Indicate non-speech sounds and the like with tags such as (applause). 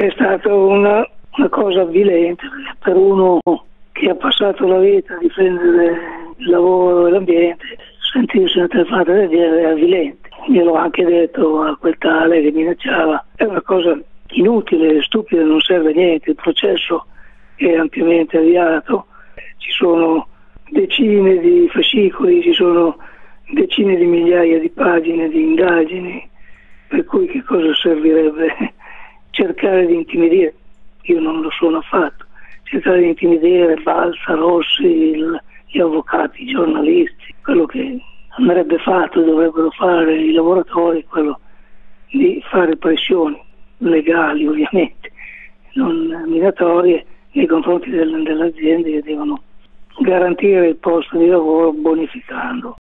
è stata una, una cosa avvilente per uno che ha passato la vita a difendere il lavoro e l'ambiente, sentirsi una telefonata del genere è avvilente. Gliel'ho anche detto a quel tale che minacciava, è una cosa inutile, stupida, non serve a niente, il processo è ampiamente avviato, ci sono decine di fascicoli, ci sono decine di migliaia di pagine di indagini, per cui che cosa servirebbe cercare di intimidire? Io non lo sono affatto, cercare di intimidire Balsa, Rossi, il, gli avvocati, i giornalisti, quello che andrebbe fatto, dovrebbero fare i lavoratori, quello di fare pressioni legali (laughs) ovviamente, non minatorie nei confronti del, delle aziende che devono garantire il posto di lavoro bonificando.